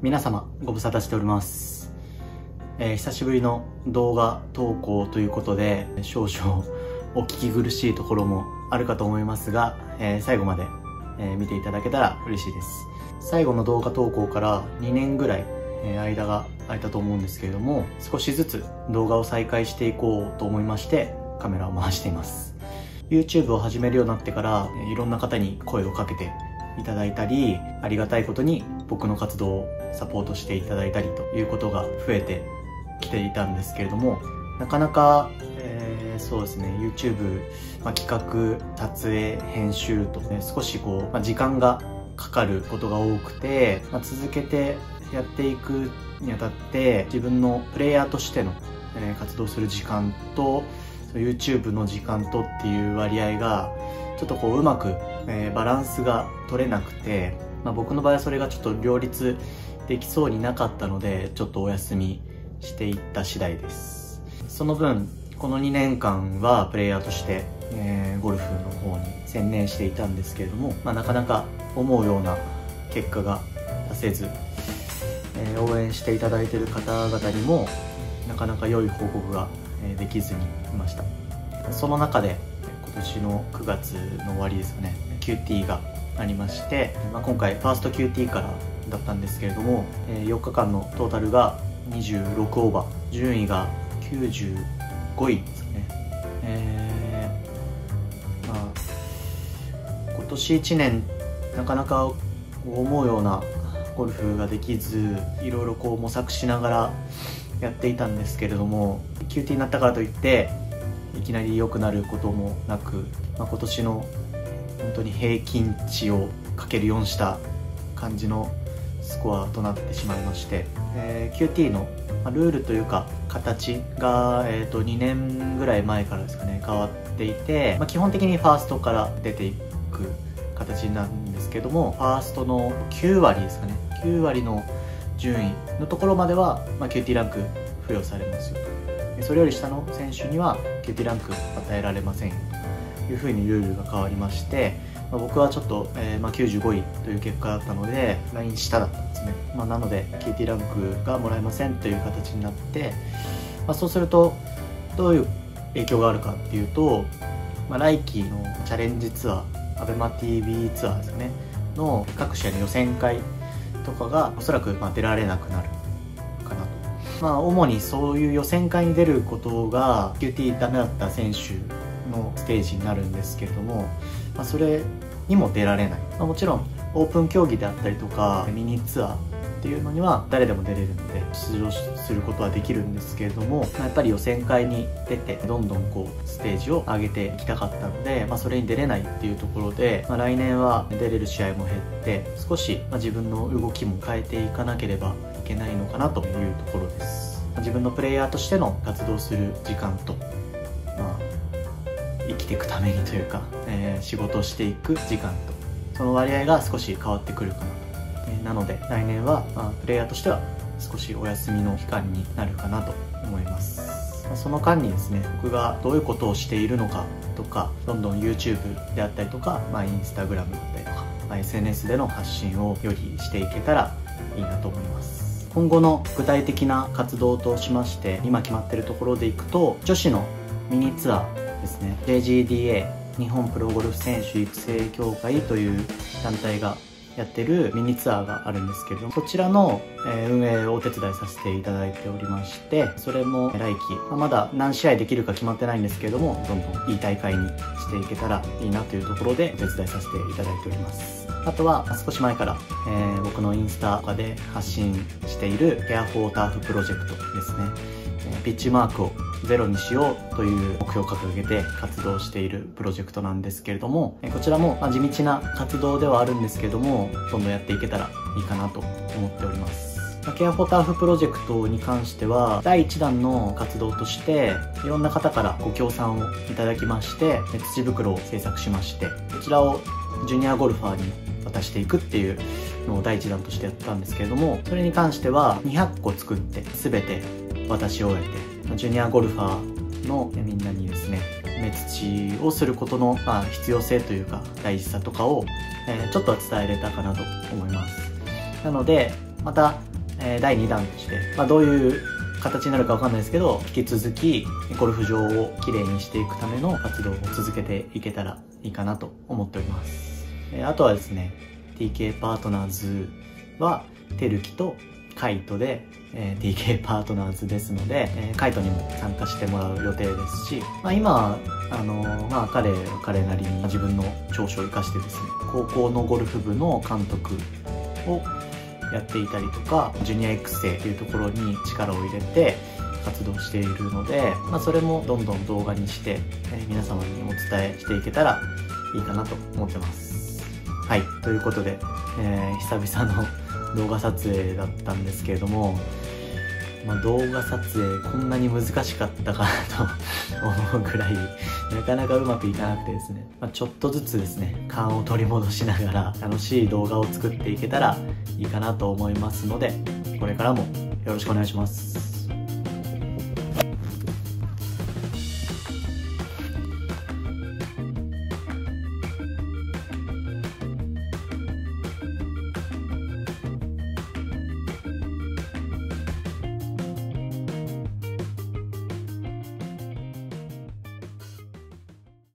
皆様ご無沙汰しております、えー、久しぶりの動画投稿ということで少々お聞き苦しいところもあるかと思いますが、えー、最後まで、えー、見ていただけたら嬉しいです。最後の動画投稿から2年ぐらい、え間が空いたと思うんですけれども少しずつ動画を再開していこうと思いましてカメラを回しています。YouTube を始めるようになってからいろんな方に声をかけていただいたりありがたいことに僕の活動をサポートしていただいたりということが増えてきていたんですけれどもなかなか、えー、そうですね YouTube、まあ、企画撮影編集とね少しこう、まあ、時間がかかることが多くて、まあ、続けてやっていくにあたって自分のプレイヤーとしての、えー、活動する時間と YouTube の時間とっていう割合がちょっとこううまく、えー、バランスが取れなくて、まあ、僕の場合はそれがちょっと両立できそうになかったのでちょっとお休みしていった次第です。その分この2年間はプレイヤーとして、えー、ゴルフの方に専念していたんですけれども、まあ、なかなか思うような結果が出せず、えー、応援していただいてる方々にもなかなか良い報告ができずにいました。その中で今年の9月の終わりですかね。QT がありまして、まあ、今回ファースト QT からだったんですけれども4日間のトータルが26オーバー。順位が95位ですね。えー、まあ今年1年なかなか思うようなゴルフができずいろいろこう模索しながらやっていたんですけれども QT になったからといっていきなり良くなることもなく、まあ、今年の本当に平均値をかける4した感じのスコアとなってしまいまして、えー、QT のルールというか形が、えー、と2年ぐらい前からですかね変わっていて、まあ、基本的にファーストから出ていく形なんですけどもファーストの9割ですかね9割の順位のところまでは、まあ、QT ランク付与されますよ。とそれより下の選手には QT ランク与えられませんよというふうにルールが変わりまして、まあ、僕はちょっと、えーまあ、95位という結果だったのでライン下だったんですね、まあ、なので QT ランクがもらえませんという形になって、ま、そうするとどういう影響があるかっていうと、まあ、来季のチャレンジツアー ABEMATV ツアーですねの各試合の予選会とかがおそらくま出られなくなるかなと。まあ主にそういう予選会に出ることが QT ダメだった選手のステージになるんですけれども、まあ、それにも出られない、まあ、もちろんオープン競技であったりとかミニツアーっていうのには誰でも出れるので出場することはできるんですけれども、まあ、やっぱり予選会に出てどんどんこうステージを上げていきたかったので、まあ、それに出れないっていうところで、まあ、来年は出れる試合も減って少しま自分の動きも変えていかなければいけないのかなというところです。自分のプレイヤーとしての活動する時間と、まあ、生きていくためにというか、えー、仕事をしていく時間とその割合が少し変わってくるかなと。なので来年は、まあ、プレイヤーとしては少しお休みの期間になるかなと思います。その間にですね僕がどういうことをしているのかとかどんどん YouTube であったりとか、まあ、Instagram だったりとか、まあ、SNS での発信をよりしていけたらいいなと思います。今後の具体的な活動としまして今決まってるところでいくと女子のミニツアーですね。JGDA 日本プロゴルフ選手育成協会という団体がやってるミニツアーがあるんですけれどもそちらの、運営をお手伝いさせていただいておりましてそれも来季、まだ何試合できるか決まってないんですけれどもどんどんいい大会にしていけたらいいなというところでお手伝いさせていただいております。あとは少し前から、えー、僕のインスタとかで発信しているケアフォーターフプロジェクトですね。ピッチマークをゼロにしようという目標を掲げて活動しているプロジェクトなんですけれどもこちらも地道な活動ではあるんですけどもどんどんやっていけたらいいかなと思っております。ケアフォーターフプロジェクトに関しては第1弾の活動としていろんな方からご協賛をいただきまして土袋を制作しましてこちらをジュニアゴルファーに渡していくっていうのを第1弾としてやったんですけれどもそれに関しては200個作って全て渡し終えてジュニアゴルファーのみんなにですね目土をすることの、まあ、必要性というか大事さとかを、えー、ちょっとは伝えれたかなと思います。なのでまた、えー、第2弾として、まあ、どういう形になるかわかんないですけど引き続きゴルフ場をきれいにしていくための活動を続けていけたらいいかなと思っております、えー、あとはですね TK パートナーズはテルキとカイトで、えー、TK パートナーズですので、えー、カイトにも参加してもらう予定ですし、まあ、今、あのー、まあ、彼彼なりに自分の長所を生かしてですね高校のゴルフ部の監督をやっていたりとかジュニア育成っていうところに力を入れて活動しているので、まあ、それもどんどん動画にして、えー、皆様にお伝えしていけたらいいかなと思ってます。はい。ということで、えー、久々の動画撮影だったんですけれども、まあ、動画撮影こんなに難しかったかなと思うぐらいなかなかうまくいかなくてですね、まあ、ちょっとずつですね勘を取り戻しながら楽しい動画を作っていけたらいいかなと思いますのでこれからもよろしくお願いします。